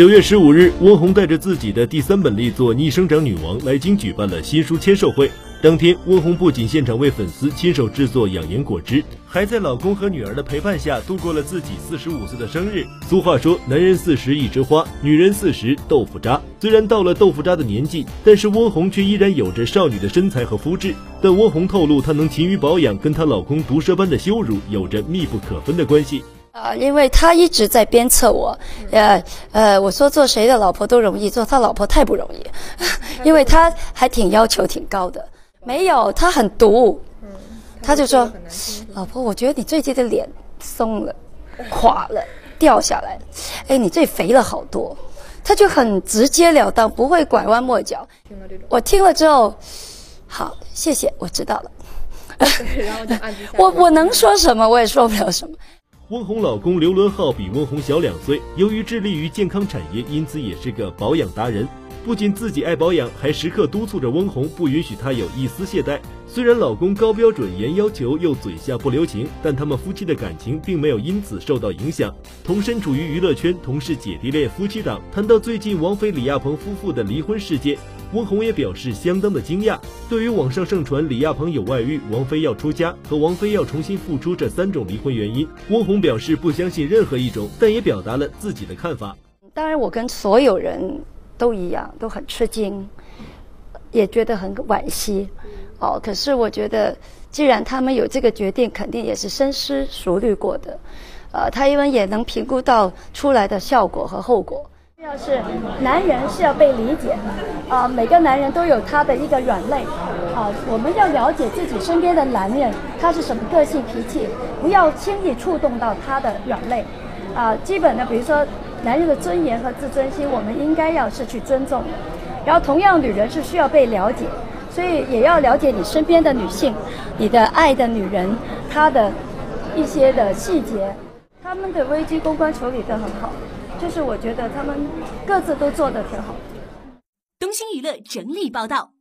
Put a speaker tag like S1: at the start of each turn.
S1: 九月十五日，温虹带着自己的第三本力作《逆生长女王》来京举办了新书签售会。当天，温虹不仅现场为粉丝亲手制作养颜果汁，还在老公和女儿的陪伴下度过了自己四十五岁的生日。俗话说，男人四十一枝花，女人四十豆腐渣。虽然到了豆腐渣的年纪，但是温虹却依然有着少女的身材和肤质。但温虹透露，她能勤于保养，跟她老公毒蛇般的羞辱有着密不可分的关系。
S2: 啊，因为他一直在鞭策我，呃呃，我说做谁的老婆都容易，做他老婆太不容易，因为他还挺要求挺高的。没有，他很毒，他就说，老婆，我觉得你最近的脸松了，垮了，掉下来，哎，你最肥了好多，他就很直截了当，不会拐弯抹角。我听了之后，好，谢谢，我知道了。我我能说什么？我也说不了什么。
S1: 温虹老公刘伦浩比温虹小两岁，由于致力于健康产业，因此也是个保养达人。不仅自己爱保养，还时刻督促着温虹，不允许她有一丝懈怠。虽然老公高标准、严要求，又嘴下不留情，但他们夫妻的感情并没有因此受到影响。同身处于娱乐圈，同是姐弟恋夫妻档。谈到最近王菲、李亚鹏夫妇的离婚事件，温虹也表示相当的惊讶。对于网上盛传李亚鹏有外遇、王菲要出家和王菲要重新复出这三种离婚原因，温虹表示不相信任何一种，但也表达了自己的看法。
S2: 当然，我跟所有人。都一样，都很吃惊，也觉得很惋惜，哦。可是我觉得，既然他们有这个决定，肯定也是深思熟虑过的，呃，他因为也能评估到出来的效果和后果。要是男人是要被理解的，啊，每个男人都有他的一个软肋，啊，我们要了解自己身边的男人他是什么个性脾气，不要轻易触动到他的软肋，啊，基本的，比如说。男人的尊严和自尊心，我们应该要是去尊重。然后，同样，女人是需要被了解，所以也要了解你身边的女性，你的爱的女人，她的一些的细节。他们的危机公关处理得很好，就是我觉得他们各自都做的挺好的。
S3: 东星娱乐整理报道。